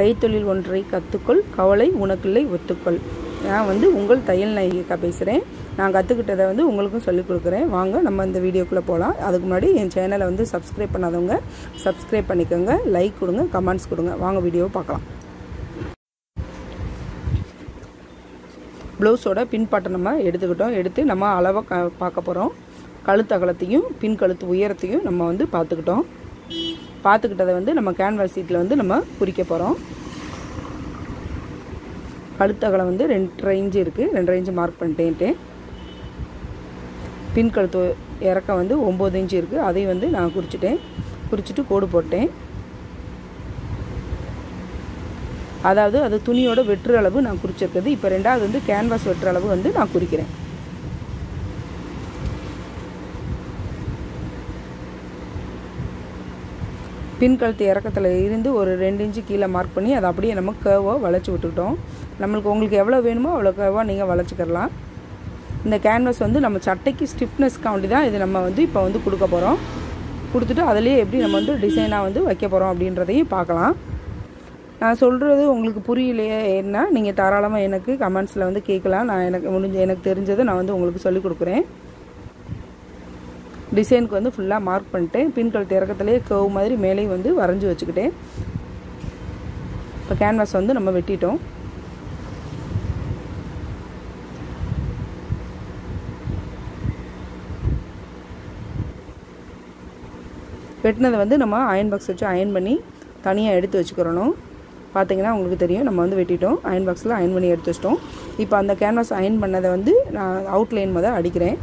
கைத்தொழில் ஒன்றை கற்றுக்கொள் கவலை உனக்கில்லை ஒத்துக்கொள். நான் வந்து உங்கள் தையல் நாயகிக்கா பேசுகிறேன் நான் கற்றுக்கிட்டதை வந்து உங்களுக்கும் சொல்லிக் கொடுக்குறேன். வாங்க நம்ம இந்த வீடியோக்குள்ளே போகலாம் அதுக்கு முன்னாடி என் சேனலை வந்து சப்ஸ்கிரைப் பண்ணாதவங்க சப்ஸ்கிரைப் பண்ணிக்கோங்க லைக் கொடுங்க கமெண்ட்ஸ் கொடுங்க. வாங்க வீடியோவை பார்க்கலாம். ப்ளவுஸோட பின்பாட்டை நம்ம எடுத்துக்கிட்டோம். எடுத்து நம்ம அளவை க பார்க்க போகிறோம் கழுத்து அகலத்தையும் பின் கழுத்து உயரத்தையும் நம்ம வந்து பார்த்துக்கிட்டோம். பார்த்துக்கிட்டதை வந்து நம்ம கேன்வாஸ் சீட்டில் வந்து நம்ம குறிக்க போகிறோம் கழுத்தகலம் வந்து ரெண்டு ரேஞ்சு இருக்குது ரெண்டு ரேஞ்சு மார்க் பண்ணிட்டேன்ட்டு. பின் கழுத்து இறக்கம் வந்து ஒம்பது இன்ச்சு இருக்குது அதையும் வந்து நான் குறிச்சிட்டேன். குறிச்சிட்டு கோடு போட்டேன். அதாவது அது துணியோட வெற்று அளவு நான் குறிச்சிருக்குது இப்போ ரெண்டாவது வந்து கேன்வாஸ் வெற்று அளவு வந்து நான் குறிக்கிறேன். பின்கழுத்து இறக்கத்தில் இருந்து ஒரு ரெண்டு இன்ச்சு கீழே மார்க் பண்ணி அதை அப்படியே நம்ம கேர்வாக வளைச்சி விட்டுக்கிட்டோம். நம்மளுக்கு உங்களுக்கு எவ்வளோ வேணுமோ அவ்வளோ கேர்வாக நீங்கள் வளைச்சிக்கிறலாம் இந்த கேன்வாஸ் வந்து நம்ம சட்டைக்கு ஸ்டிஃப்னஸ்க்காண்டி தான் இது நம்ம வந்து இப்போ வந்து கொடுக்க போகிறோம் கொடுத்துட்டு அதிலேயே எப்படி நம்ம வந்து டிசைனாக வந்து வைக்க போகிறோம் அப்படின்றதையும் பார்க்கலாம். நான் சொல்கிறது உங்களுக்கு புரியலையே என்ன? நீங்கள் தாராளமாக எனக்கு கமெண்ட்ஸில் வந்து கேட்கலாம். நான் எனக்கு முடிஞ்ச எனக்கு தெரிஞ்சதை நான் வந்து உங்களுக்கு சொல்லிக் கொடுக்குறேன். டிசைனுக்கு வந்து ஃபுல்லாக மார்க் பண்ணிட்டேன். பின் கழுத்து இறக்கத்துலேயே கவு மாதிரி மேலேயும் வந்து வரைஞ்சி வச்சுக்கிட்டேன். இப்போ கேன்வாஸ் வந்து நம்ம வெட்டிட்டோம். வெட்டினதை வந்து நம்ம அயன் பாக்ஸ் வச்சு அயன் பண்ணி தனியாக எடுத்து வச்சுக்கிறணும். பார்த்தீங்கன்னா உங்களுக்கு தெரியும் நம்ம வந்து வெட்டிட்டோம். அயன் பாக்ஸில் அயன் பண்ணி எடுத்து வச்சிட்டோம். இப்போ அந்த கேன்வாஸ் அயன் பண்ணதை வந்து நான் அவுட்லைன் முதல் அடிக்கிறேன்.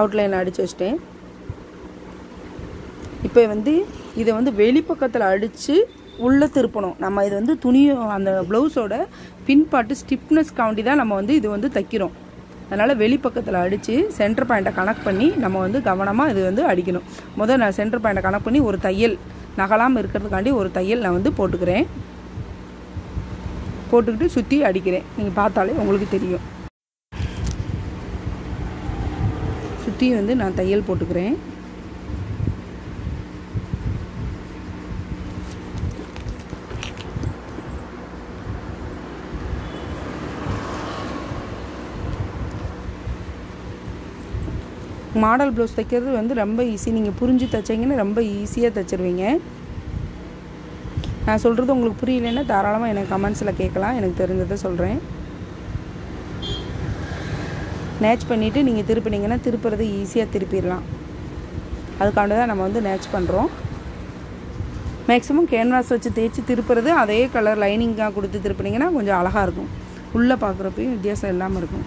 அவுட்லைன் அடித்து வச்சிட்டேன். இப்போ வந்து இதை வந்து வெளிப்பக்கத்தில் அடித்து உள்ளே திருப்பணும். நம்ம இது வந்து துணியோ அந்த ப்ளவுஸோட பின்பாட்டு ஸ்டிப்னஸ் காண்டி தான் நம்ம வந்து இது வந்து தைக்கிறோம். அதனால் வெளிப்பக்கத்தில் அடித்து சென்டர் பாயிண்ட்டை கனெக்ட் பண்ணி நம்ம வந்து கவனமாக இது வந்து அடிக்கணும். முதல் நான் சென்டர் பாயிண்ட்டை கனெக்ட் பண்ணி ஒரு தையல் நகலாமல் இருக்கிறதுக்காண்டி ஒரு தையல் நான் வந்து போட்டுக்கிறேன். போட்டுக்கிட்டு சுற்றி அடிக்கிறேன். நீங்கள் பார்த்தாலே உங்களுக்கு தெரியும். சுற்றி வந்து நான் தையல் போட்டுக்கிறேன். மாடல் ப்ளவுஸ் தைக்கிறது வந்து ரொம்ப ஈஸி நீங்கள் புரிஞ்சு தைச்சிங்கன்னா ரொம்ப ஈஸியாக தைச்சிருவீங்க. நான் சொல்கிறது உங்களுக்கு புரியலைன்னா தாராளமாக எனக்கு கமெண்ட்ஸில் கேட்கலாம். எனக்கு தெரிஞ்சதை சொல்கிறேன் நேச் பண்ணிவிட்டு நீங்கள் திருப்பினீங்கன்னா திருப்புறது ஈஸியாக திருப்பிடலாம். அதுக்காண்டி தான் நம்ம வந்து நேச் பண்ணுறோம் மேக்ஸிமம் கேன்வாஸ் வச்சு தேய்ச்சி திருப்புறது அதே கலர் லைனிங்காக கொடுத்து திருப்பினீங்கன்னா கொஞ்சம் அழகாக இருக்கும். உள்ளே பார்க்குறப்பையும் வித்தியாசம் இல்லாமல் இருக்கும்.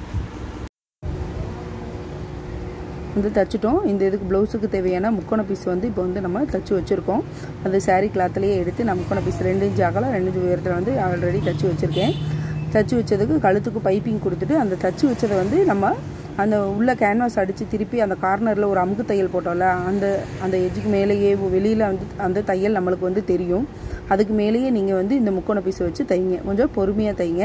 வந்து தைச்சிட்டோம். இந்த இதுக்கு ப்ளவுஸுக்கு தேவையான முக்கோண பீஸ் வந்து இப்போ வந்து நம்ம தைச்சி வச்சுருக்கோம். அந்த சாரீ கிளாத்துலேயே எடுத்து நான் முக்கோண பீஸ் ரெண்டு இன்ச்சு அகலம் ரெண்டு இன்ச்சு உயரத்தில் வந்து ஆல்ரெடி தைச்சி வச்சுருக்கேன். தைச்சி வச்சதுக்கு கழுத்துக்கு பைப்பிங் கொடுத்துட்டு அந்த தைச்சி வச்சதை வந்து நம்ம அந்த உள்ள கேன்வாஸ் அடித்து திருப்பி அந்த கார்னரில் ஒரு அமுக்கு தையல் போட்டோம்ல அந்த அந்த எஜ்ஜுக்கு மேலேயே வெளியில் வந்து அந்த தையல் நம்மளுக்கு வந்து தெரியும். அதுக்கு மேலேயே நீங்கள் வந்து இந்த முக்கோண பீஸை வச்சு தைங்க. கொஞ்சம் பொறுமையாக தைங்க.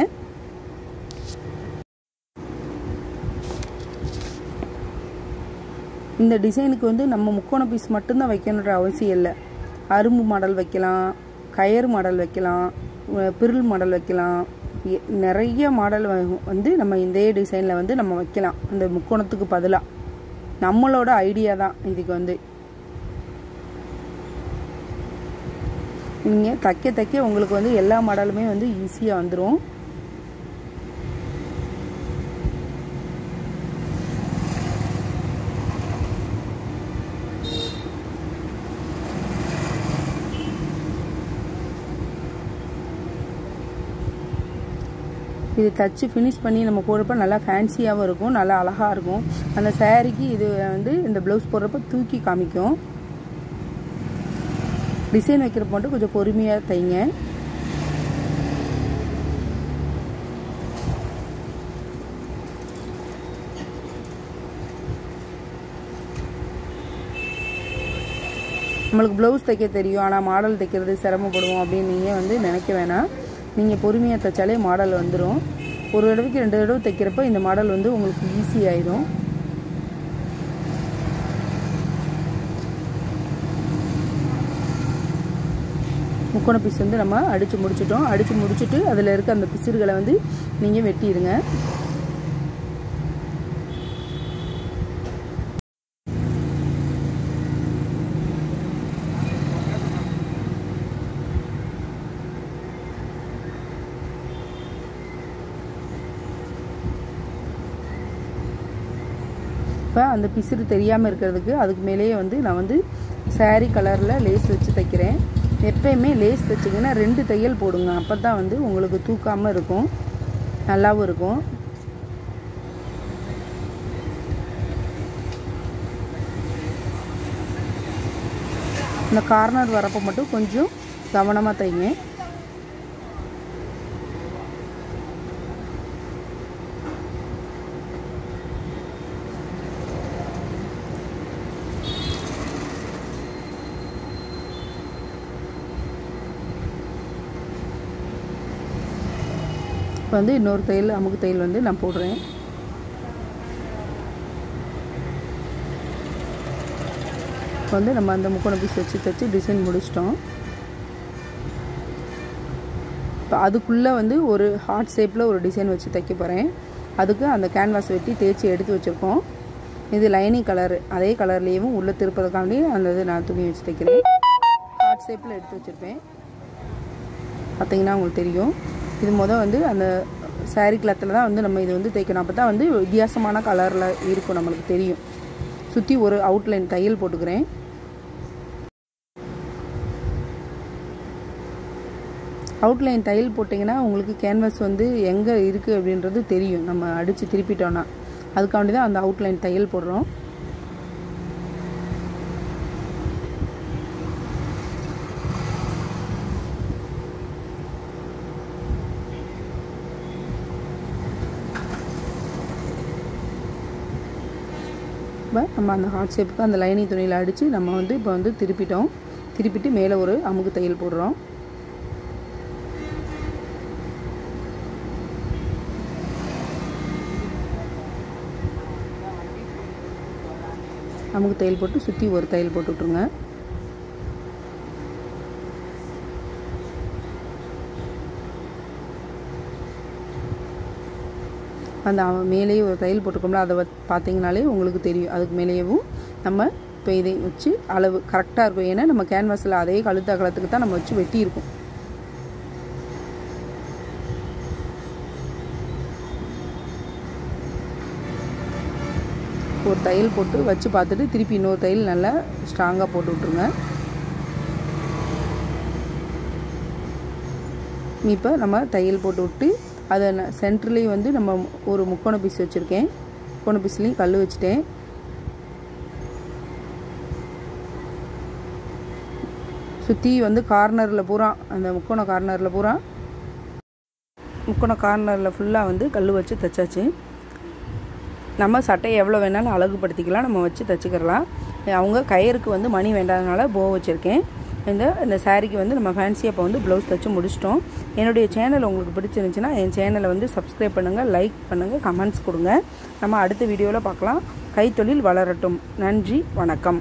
இந்த டிசைனுக்கு வந்து நம்ம முக்கோண பீஸ் மட்டும்தான் வைக்கணுன்ற அவசியம் இல்லை. அரும்பு மாடல் வைக்கலாம் கயறு மாடல் வைக்கலாம் பிருள் மாடல் வைக்கலாம். நிறைய மாடல் வந்து நம்ம இதே டிசைனில் வந்து நம்ம வைக்கலாம். அந்த முக்கோணத்துக்கு பதிலாக நம்மளோட ஐடியா தான் இதுக்கு வந்து. நீங்கள் தைக்க தைக்க உங்களுக்கு வந்து எல்லா மாடலுமே வந்து ஈஸியாக வந்துடும் இது தச்சு ஃபினிஷ் பண்ணி நம்ம போடுறப்ப நல்லா ஃபேன்சியாகவும் இருக்கும் நல்லா அழகாக இருக்கும். அந்த சேரீக்கு இது வந்து இந்த ப்ளவுஸ் போடுறப்ப தூக்கி காமிக்கும். டிசைன் வைக்கிறப்ப மட்டும் கொஞ்சம் பொறுமையாக தைங்க. நம்மளுக்கு ப்ளவுஸ் தைக்க தெரியும் ஆனால் மாடல் தைக்கிறது சிரமப்படுவோம் அப்படின்னு நீங்கள் வந்து நினைக்க வேணாம். நீங்கள் பொறுமையாக தைச்சாலே மாடல் வந்துடும் ஒரு தடவைக்கு ரெண்டு தடவை தைக்கிறப்ப இந்த மாடல் வந்து உங்களுக்கு ஈஸி ஆயிடும் முக்கோண பீஸ் வந்து நம்ம அடித்து முடிச்சிட்டோம். அடித்து முடிச்சுட்டு அதில் இருக்க அந்த பிசிறுகளை வந்து நீங்கள் வெட்டிடுங்க. இப்போ அந்த பிசிறு தெரியாமல் இருக்கிறதுக்கு அதுக்கு மேலேயே வந்து நான் வந்து சாரீ கலரில் லேஸ் வச்சு தைக்கிறேன். எப்பயுமே லேஸ் தைச்சிங்கன்னா ரெண்டு தையல் போடுங்க. அப்போ தான் வந்து உங்களுக்கு தூக்காமல் இருக்கும். நல்லாவும் இருக்கும். இந்த கார்னர் வரப்போ மட்டும் கொஞ்சம் கவனமாக தைங்க. வந்து இன்னொரு தையல் அமுக்கு தையல் வந்து நான் போடுறேன். இப்போ வந்து நம்ம அந்த முக்கோண பீஸ் வச்சு தைச்சி டிசைன் முடிச்சிட்டோம். இப்போ அதுக்குள்ளே வந்து ஒரு ஹார்ட் ஷேப்பில் ஒரு டிசைன் வச்சு தைக்க போகிறேன் அதுக்கு அந்த கேன்வாஸ் வெட்டி தேய்ச்சி எடுத்து வச்சுருக்கோம். இது லைனிங் கலர் அதே கலர்லேயும் உள்ளே திருப்பதுக்காண்டி அந்த இது நான் துணி வச்சு தைக்கிறேன். ஹார்ட் ஷேப்பில் எடுத்து வச்சுருப்பேன். பார்த்தீங்கன்னா உங்களுக்கு தெரியும். இது மொதல் வந்து அந்த சாரீ கிளாத்தில் தான் வந்து நம்ம இது வந்து தைக்கணும். அப்போ தான் வந்து வித்தியாசமான கலரில் இருக்கும் நம்மளுக்கு தெரியும். சுற்றி ஒரு அவுட்லைன் தையல் போட்டுக்கிறேன். அவுட்லைன் தையல் போட்டிங்கன்னா உங்களுக்கு கேன்வாஸ் வந்து எங்கே இருக்குது அப்படின்றது தெரியும். நம்ம அடித்து திருப்பிட்டோன்னா அதுக்காண்டி தான் அந்த அவுட்லைன் தையல் போடுறோம். இப்போ நம்ம அந்த ஹார்ட் ஷேப்புக்கு அந்த லைனிங் துணியில் அடித்து நம்ம வந்து இப்போ வந்து திருப்பிட்டோம். திருப்பிட்டு மேலே ஒரு அமுக்கு தையல் போடுறோம். அமுக்கு தையல் போட்டு சுற்றி ஒரு தையல் போட்டு விட்ருங்க அந்த மேலேயே ஒரு தையல் போட்டிருக்கோம்ல அதை பார்த்தீங்கனாலே உங்களுக்கு தெரியும். அதுக்கு மேலேயும் நம்ம இப்போ இதை வச்சு அளவு கரெக்டாக இருக்கும். ஏன்னா நம்ம கேன்வாஸில் அதே கழுத்து அகலத்துக்கு தான் நம்ம வச்சு வெட்டியிருக்கோம். ஒரு தையல் போட்டு வச்சு பார்த்துட்டு திருப்பி இன்னொரு தையல் நல்லா ஸ்ட்ராங்காக போட்டு விட்ருங்க இப்போ நம்ம தையல் போட்டு விட்டு அதை சென்டர்லேயும் வந்து நம்ம ஒரு முக்கோண பீஸ் வச்சுருக்கேன். முக்கோண பீஸ்லேயும் கல் வச்சுட்டேன். சுற்றி வந்து கார்னரில் பூரா அந்த முக்கோண கார்னரில் பூரா முக்கோண கார்னரில் ஃபுல்லாக வந்து கல் வச்சு தைச்சாச்சு. நம்ம சட்டையை எவ்வளோ வேணாலும் அழகுபடுத்திக்கலாம். நம்ம வச்சு தைச்சிக்கிறலாம். அவங்க கயிறுக்கு வந்து மணி வேண்டாதனால போ வச்சுருக்கேன். இந்த இந்த சாரீக்கு வந்து நம்ம ஃபேன்சியாக இப்போ வந்து ப்ளவுஸ் தைச்சு முடிச்சிட்டோம். என்னுடைய சேனல் உங்களுக்கு பிடிச்சிருந்துச்சுன்னா என் சேனலை வந்து சப்ஸ்கிரைப் பண்ணுங்கள் லைக் பண்ணுங்கள் கமெண்ட்ஸ் கொடுங்க. நம்ம அடுத்த வீடியோவில் பார்க்கலாம். கைத்தொழில் வளரட்டும். நன்றி வணக்கம்.